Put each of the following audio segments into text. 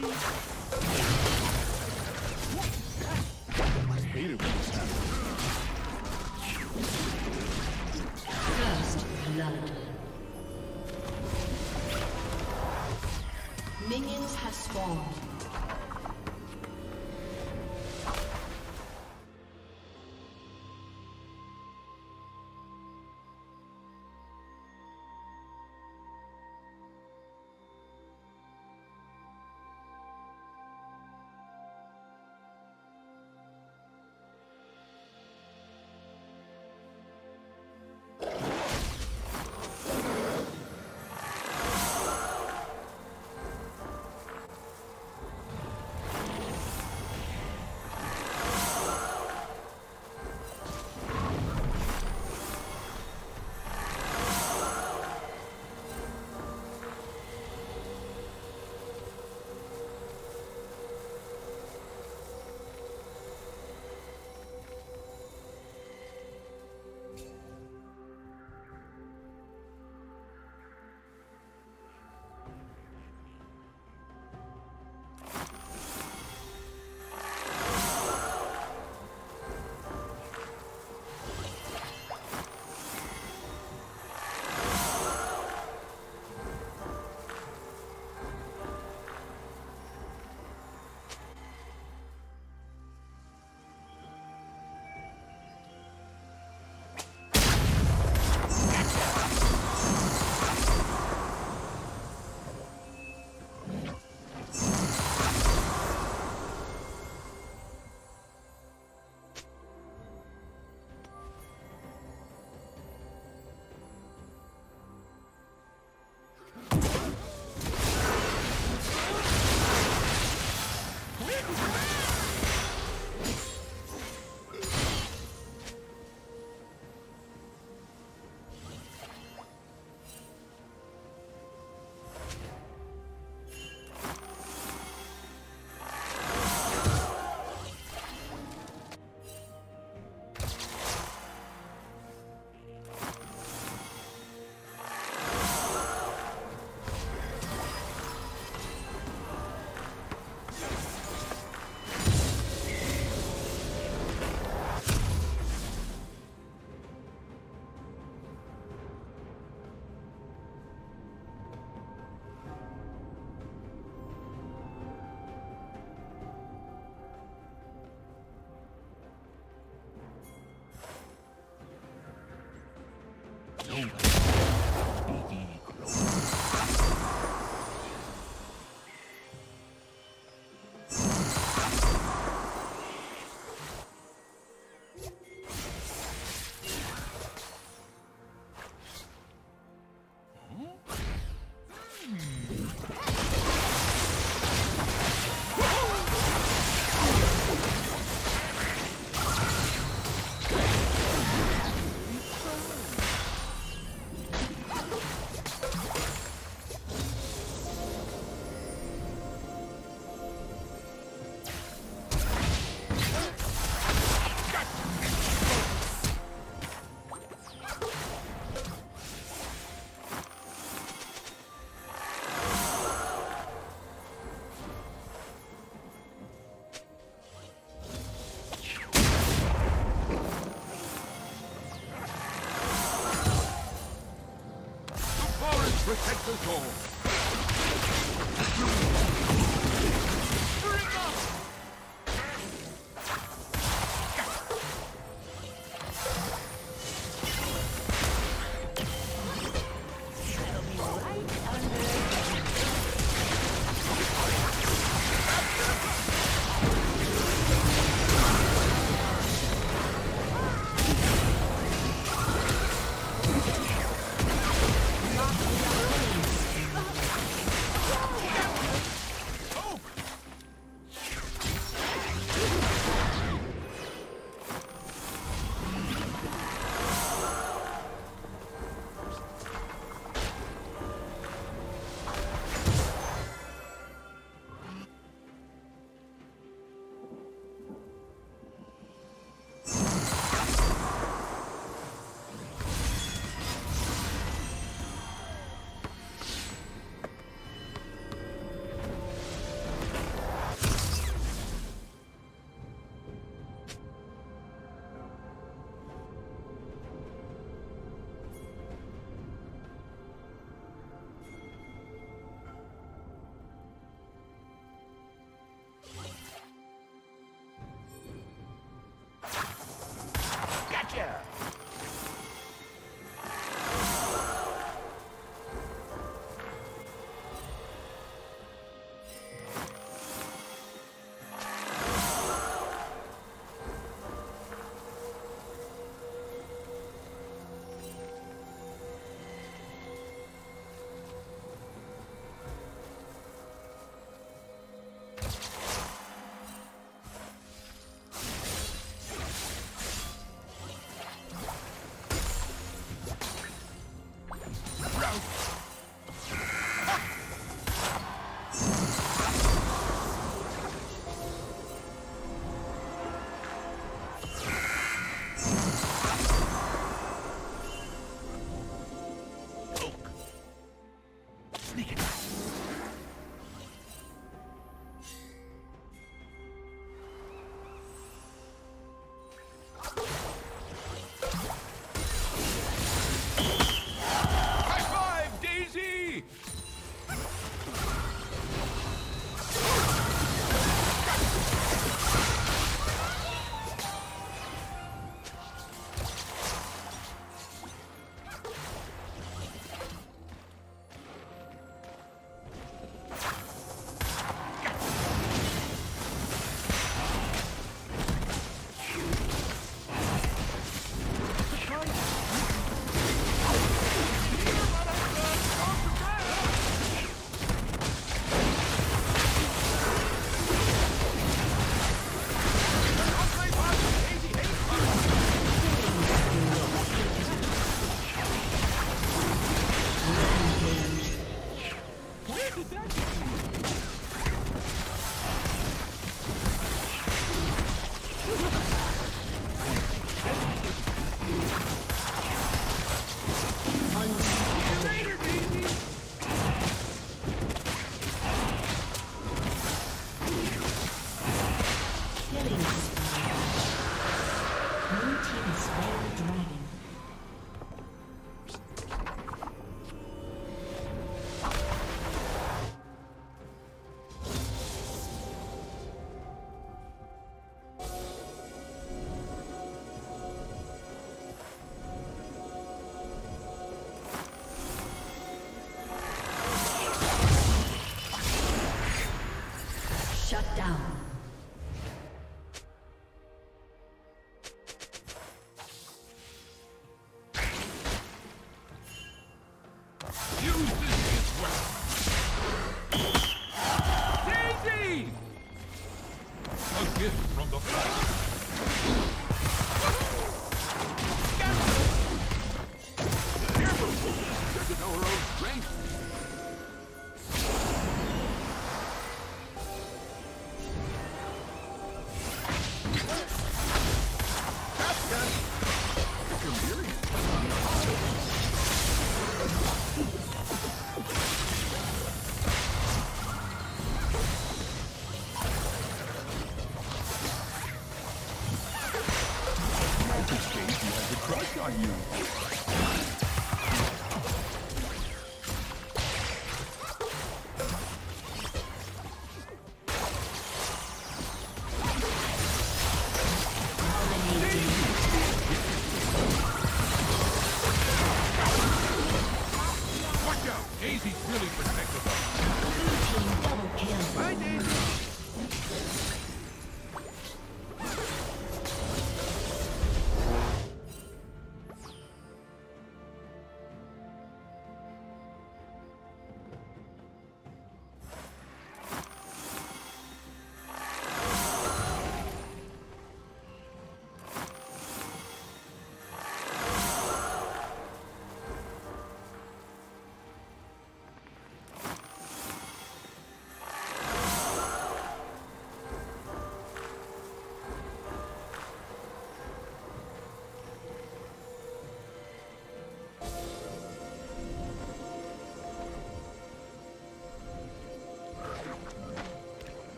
protect us all. Rampage. Red Team's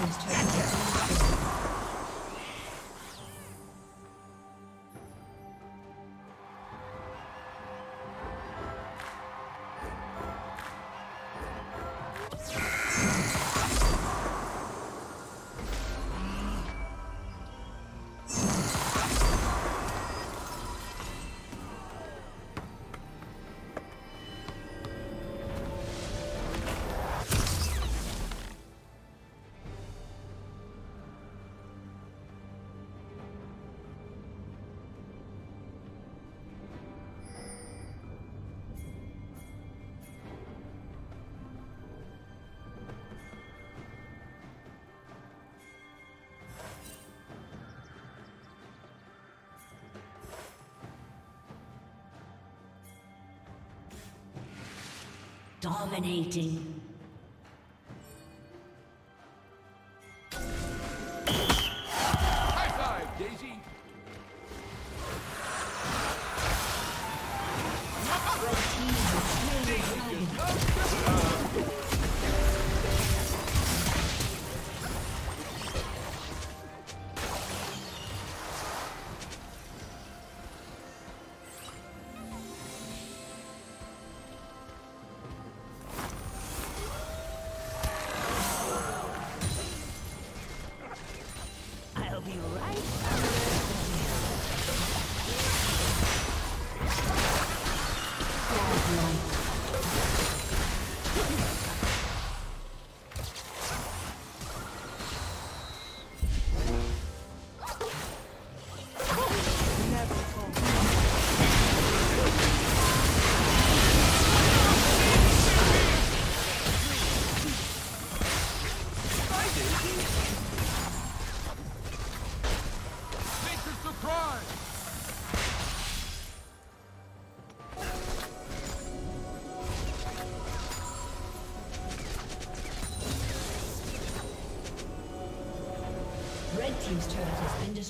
Team's turret Dominating.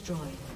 Destroyed.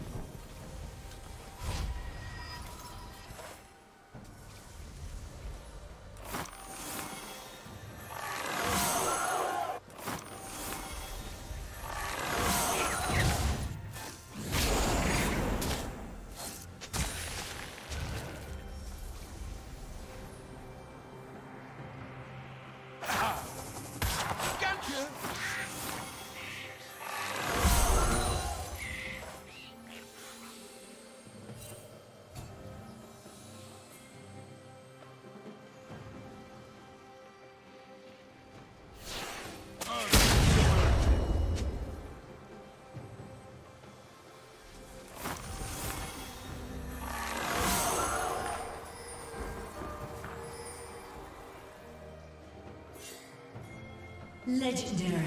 Legendary.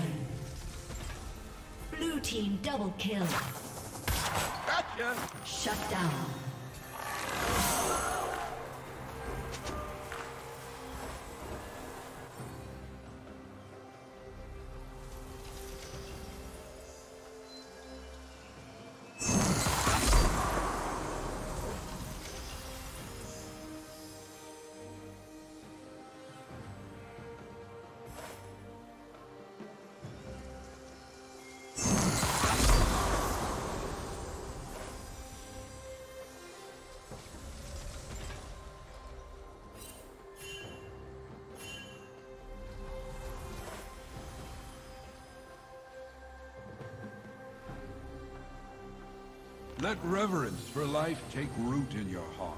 Blue Team double kill. Gotcha. Shut down. Let reverence for life take root in your heart.